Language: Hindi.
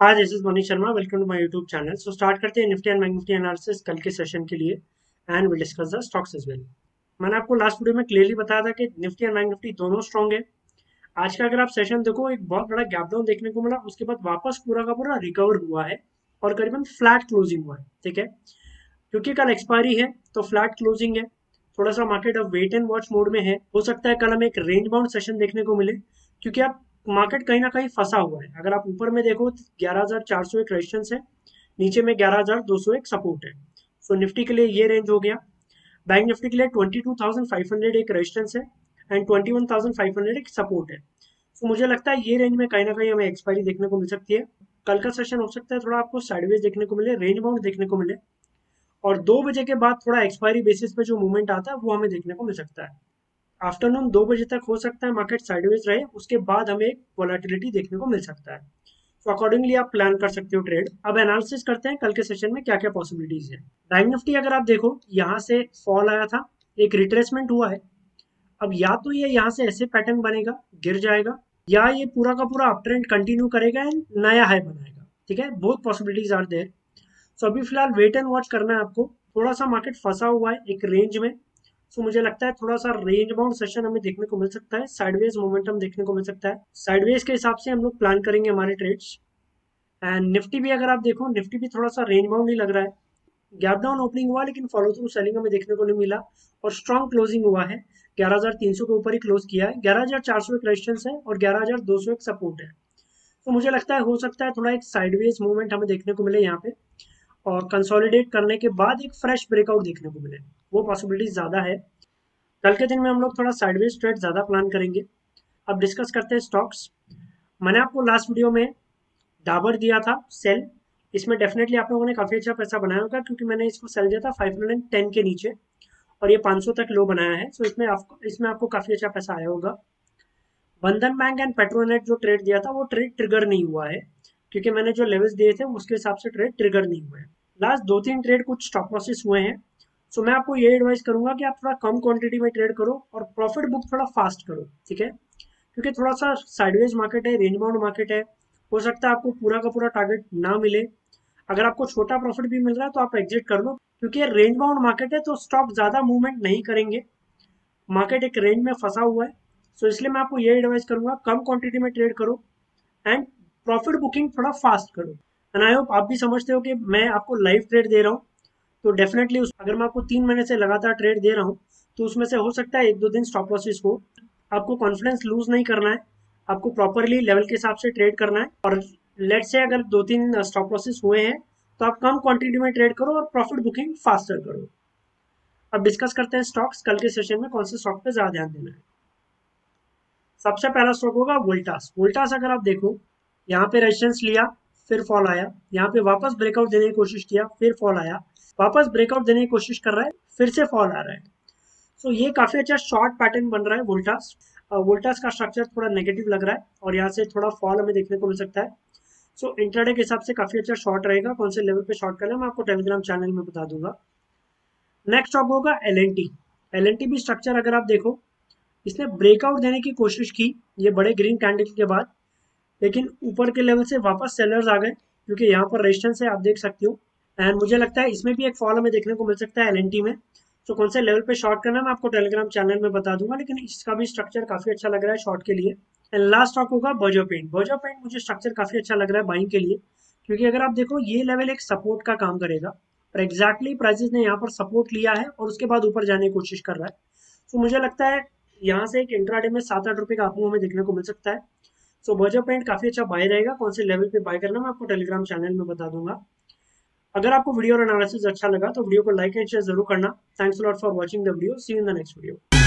Hi, this is Manish Sharma. Welcome to my YouTube channel. So start करते हैं Nifty and Bank Nifty analysis कल के सेशन के लिए and will discuss the stocks as well मैंने आपको लास्ट वीडियो में क्लियरली बताया था कि निफ्टी एंड बैंक निफ्टी दोनों स्ट्रॉन्ग है। आज का अगर आप सेशन देखो एक बहुत बड़ा गैप डाउन देखने को मिला। उसके बाद वापस पूरा का पूरा रिकवर हुआ है और करीबन फ्लैट क्लोजिंग हुआ है ठीक है? क्योंकि कल एक्सपायरी है तो फ्लैट क्लोजिंग है। थोड़ा सा मार्केट अब वेट एंड वॉच मोड में है। हो सकता है कल हमें एक रेंज बाउंड सेशन देखने को मिले क्योंकि आप मार्केट कहीं ना कहीं फंसा हुआ है। अगर आप ऊपर में देखो ग्यारह हज़ार चार सौ एक रेजिस्टेंस है नीचे में ग्यारह हज़ार दो सौ एक सपोर्ट है। सो so, निफ्टी के लिए ये रेंज हो गया। बैंक निफ्टी के लिए twenty two thousand five hundred एक रेजिस्टेंस है and twenty one thousand five hundred एक सपोर्ट है। सो so, मुझे लगता है ये रेंज में कहीं ना कहीं हमें एक्सपायरी देखने को मिल सकती है। कल का सेशन हो सकता है थोड़ा आपको साइडवेज देखने को मिले रेंज बाउंड देखने को मिले। और दो बजे के बाद थोड़ा एक्सपायरी बेसिस पे जो मूवमेंट आता है वो हमें देखने को मिल सकता है। आफ्टरनून दो बजे तक हो सकता है मार्केट साइडवेज रहे, उसके बाद हमें एक वोलाटिलिटी देखने को मिल सकता है। तो अकॉर्डिंगली आप प्लान कर सकते हो ट्रेड अब एनालिसिस करते हैं कल के सेशन में क्या क्या पॉसिबिलिटीज है। बैंक निफ्टी अगर आप देखो, यहाँ से फॉल आया था, एक रिट्रेसमेंट हुआ है। अब या तो ये यह यहाँ से ऐसे पैटर्न बनेगा, गिर जाएगा, या ये पूरा का पूरा अप ट्रेंड कंटिन्यू करेगा एंड नया हाई बनाएगा। ठीक है? बहुत पॉसिबिलिटीज आर देर सो अभी फ़िलहाल वेट एंड वॉच करना है आपको। थोड़ा सा मार्केट फंसा हुआ है एक रेंज में। सो मुझे लगता है थोड़ा सा रेंज बाउंड सेशन हमें देखने को मिल सकता है साइडवेज मोमेंटम देखने को मिल सकता है। साइडवेज के हिसाब से हम लोग प्लान करेंगे हमारे ट्रेड्स एंड निफ्टी भी अगर आप देखो निफ्टी भी थोड़ा सा रेंज बाउंड ही लग रहा है। गैप डाउन ओपनिंग हुआ लेकिन फॉलो थ्रू सेलिंग हमें देखने को नहीं मिला। और स्ट्रॉन्ग क्लोजिंग हुआ है। 11,300 के ऊपर ही क्लोज किया है। 11,400 एक रेजिस्टेंस है और 11,200 एक सपोर्ट है। तो मुझे लगता है हो सकता है थोड़ा एक साइडवेज मूवमेंट हमें देखने को मिले यहाँ पे। और कंसोलिडेट करने के बाद एक फ्रेश ब्रेकआउट देखने को मिले। वो पॉसिबिलिटी ज़्यादा है। कल के दिन में हम लोग थोड़ा साइडवेज ट्रेड ज़्यादा प्लान करेंगे। अब डिस्कस करते हैं स्टॉक्स मैंने आपको लास्ट वीडियो में डाबर दिया था सेल इसमें डेफिनेटली आप लोगों ने काफ़ी अच्छा पैसा बनाया होगा क्योंकि मैंने इसको सेल दिया था 510 के नीचे और ये 500 तक लो बनाया है। सो इसमें आपको इसमें आपको काफ़ी अच्छा पैसा आया होगा। बंधन बैंक एंड पेट्रोनेट जो ट्रेड दिया था, वो ट्रेड ट्रिगर नहीं हुआ है। क्योंकि मैंने जो लेवल्स दिए थे, उसके हिसाब से ट्रेड ट्रिगर नहीं हुए लास्ट दो तीन ट्रेड कुछ स्टॉक लॉसेस हुए हैं। सो मैं आपको ये एडवाइस करूँगा कि आप थोड़ा कम क्वांटिटी में ट्रेड करो और प्रॉफिट बुक थोड़ा फास्ट करो, ठीक है? क्योंकि थोड़ा सा साइडवेज मार्केट है रेंज बाउंड मार्केट है। हो सकता है आपको पूरा का पूरा टारगेट ना मिले। अगर आपको छोटा प्रॉफिट भी मिल रहा है तो आप एग्जिट कर लो क्योंकि रेंज बाउंड मार्केट है तो स्टॉक ज़्यादा मूवमेंट नहीं करेंगे। मार्केट एक रेंज में फंसा हुआ है। सो so, इसलिए मैं आपको ये एडवाइस करूँगा, कम क्वांटिटी में ट्रेड करो एंड प्रॉफिट बुकिंग थोड़ा फास्ट करो। एंड आई होप आप भी समझते हो कि मैं आपको लाइव ट्रेड दे रहा हूँ। तो डेफिनेटली उस अगर मैं आपको तीन महीने से लगातार ट्रेड दे रहा हूँ तो उसमें से हो सकता है एक दो दिन स्टॉप लॉसेस को आपको कॉन्फिडेंस लूज नहीं करना है। आपको प्रॉपरली लेवल के हिसाब से ट्रेड करना है। और लेट से अगर दो तीन स्टॉप लॉसेस हुए हैं तो आप कम क्वांटिटी में ट्रेड करो और प्रॉफिट बुकिंग फास्टर करो। अब डिस्कस करते हैं स्टॉक्स कल के सेशन में कौन से स्टॉक पे ज़्यादा ध्यान देना है। सबसे पहला स्टॉक होगा वोल्टास वोल्टास अगर आप देखो, यहाँ पे रेजिस्टेंस लिया। फिर फॉल आया। यहाँ पे वापस ब्रेकआउट देने की कोशिश किया फिर फॉल आया। वापस ब्रेकआउट देने की कोशिश कर रहा है फिर से फॉल आ रहा है। सो so, ये काफ़ी अच्छा शॉर्ट पैटर्न बन रहा है वोल्टास वोल्टास का स्ट्रक्चर थोड़ा नेगेटिव लग रहा है और यहाँ से थोड़ा फॉल हमें देखने को मिल सकता है। सो so, इंटरडे के हिसाब से काफ़ी अच्छा शॉर्ट रहेगा। कौन से लेवल पे शॉर्ट करना है मैं आपको टेलीग्राम चैनल में बता दूँगा। नेक्स्ट स्टॉक होगा एल एन एल भी स्ट्रक्चर अगर आप देखो इसने ब्रेकआउट देने की कोशिश की ये बड़े ग्रीन कैंडल के बाद। लेकिन ऊपर के लेवल से वापस सेलर्स आ गए, क्योंकि यहाँ पर रेजिस्टेंस है, आप देख सकते हो। एंड मुझे लगता है इसमें भी एक फॉल हमें देखने को मिल सकता है एल में। तो कौन से लेवल पे शॉर्ट करना मैं आपको टेलीग्राम चैनल में बता दूँगा, लेकिन इसका भी स्ट्रक्चर काफ़ी अच्छा लग रहा है शॉर्ट के लिए। एंड लास्ट स्टॉक होगा बजो पेंट बजो पेंट मुझे स्ट्रक्चर काफ़ी अच्छा लग रहा है बाइंग के लिए, क्योंकि अगर आप देखो, ये लेवल एक सपोर्ट का काम करेगा। और एग्जैक्टली प्राइजेस ने यहाँ पर सपोर्ट लिया है और उसके बाद ऊपर जाने की कोशिश कर रहा है। तो मुझे लगता है यहाँ से एक इंट्राडे में सात आठ रुपए का आपको हमें देखने को मिल सकता है। सो बजो पेंट काफ़ी अच्छा बाय रहेगा। कौन से लेवल पे बाय करना, मैं आपको टेलीग्राम चैनल में बता दूँगा। अगर आपको वीडियो और एनालिसिस अच्छा लगा तो वीडियो को लाइक एंड शेयर ज़रूर करना। Thanks lot for watching the video see in the next video